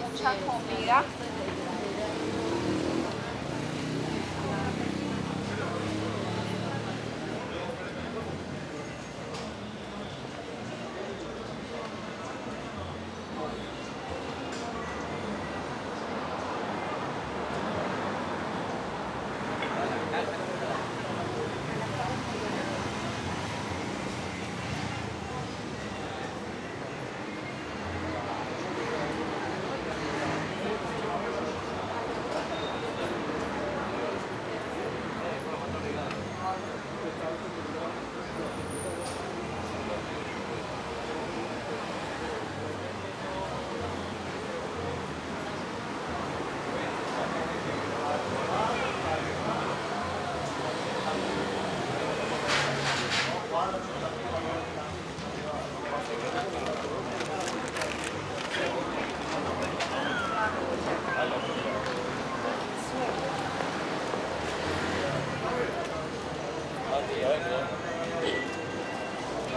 Mucha comida.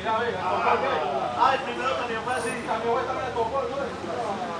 Mira, ve, ah, ah, el primero también fue así. También fue.